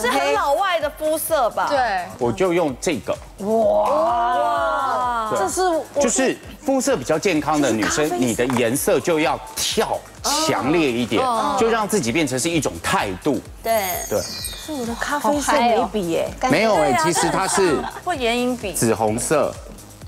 是很老外的肤色吧？对，我就用这个，哇，这是就是肤色比较健康的女生，你的颜色就要跳强烈一点，就让自己变成是一种态度。对，对，我的咖啡色眉笔耶，没有哎，其实它是或眼影笔。紫红色，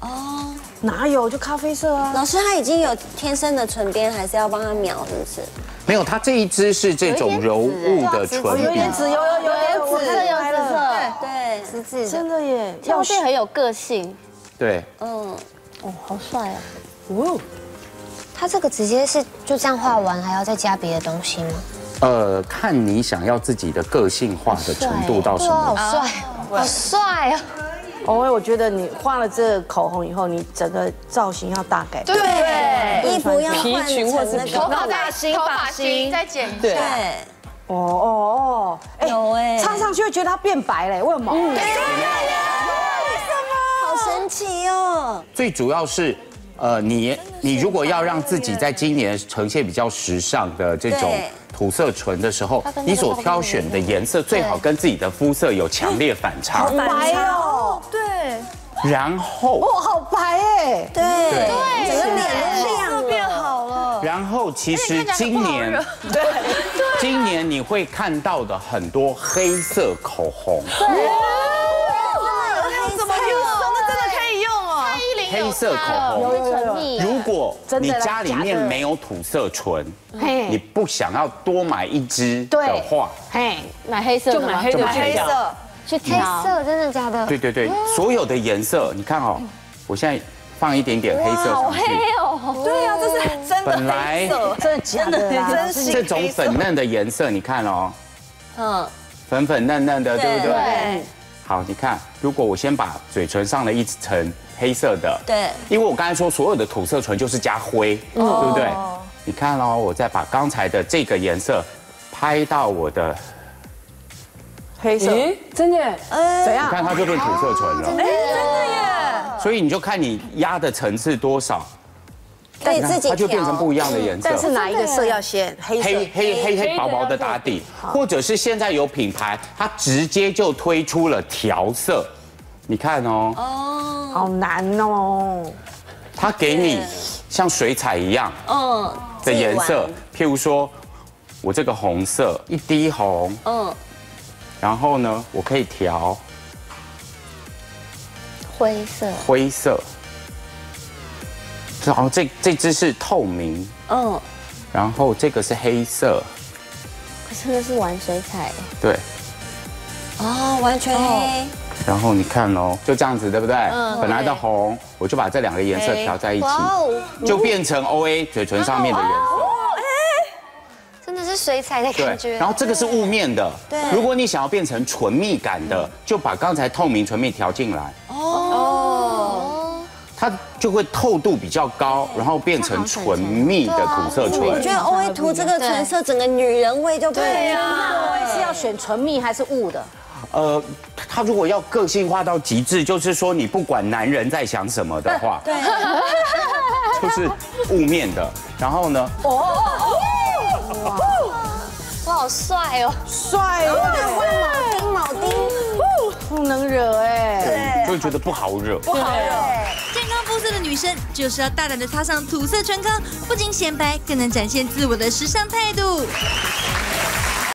哦。哪有就咖啡色啊？老师他已经有天生的唇边，还是要帮他描，是不是？没有，它这一支是这种柔雾的唇笔有点，紫，有有有点紫，紫色有紫色，对，紫紫的，真的耶，跳变很有个性，对，嗯，哦，好帅啊！哦，他这个直接是就这样画完，还要再加别的东西吗？呃，看你想要自己的个性化的程度到什对啊，好么。帅，好帅啊！哦，我觉得你画了这个口红以后，你整个造型要大改变。对，衣服要换成那头个，发发型头发发型型再剪一下，对，哦哦哦，上去会觉得它变白嘞，为什么？好神奇哦，最主要是，呃，你你如果要让自己在今年呈现比较时尚的这种土色唇的时候，你所挑选的颜色最好跟自己的肤色有强烈反差，好白哦，对，然后哦，好白哎，对。对，整个脸都亮了，变好了。然后其实今年，对，今年你会看到的很多黑色口红，怎么用？那真的可以用哦。黑色口红。如果你家里面没有土色唇，你，不想要多买一支的话，嘿，买黑色？就买黑色，去黑色，真的假的？对对对，所有的颜色，你看哦，我现在放一点点黑色上去，哦，对呀，这是真的本来黑色。真的假的啦？真心这种粉嫩的颜色，你看哦，嗯，粉粉嫩嫩的，对不对？对，好，你看，如果我先把嘴唇上了一层黑色的，对，因为我刚才说所有的土色唇就是加灰，对不对？你看哦，我再把刚才的这个颜色拍到我的，黑色，真的，怎样？你看它就变土色唇了。所以你就看你压的层次多少，可以自己它就变成不一样的颜色。但是哪一个色要先？黑黑。黑黑黑薄薄的打底，或者是现在有品牌，它直接就推出了调色。你看哦，哦。好难哦。它给你像水彩一样嗯，的颜色。譬如说，我这个红色一滴红，嗯，然后呢，我可以调灰色，灰色，然后这这只是透明，嗯，然后这个是黑色，可是那是玩水彩，对，哦，完全黑，然后你看哦，就这样子，对不对？嗯。本来的红，我就把这两个颜色调在一起，哦，就变成 O A 嘴唇上面的颜色。真的是水彩的感，觉。然后这个是雾面的。对。如果你想要变成唇蜜感的，就把刚才透明唇蜜调进来，哦，它就会透度比较高，然后变成唇蜜的土色唇。我觉得 O A 涂这个唇色，整个女人味就不一样。那我也是要选纯蜜还是雾的？呃，它如果要个性化到极致，就是说你不管男人在想什么的话，对，就是雾面的。然后呢，哦哇，好帅哦！帅哦，铆钉，不能惹哎。就会觉得不好惹。不好惹健康肤色的女生就是要大胆的擦上土色唇膏，不仅显白，更能展现自我的时尚态度。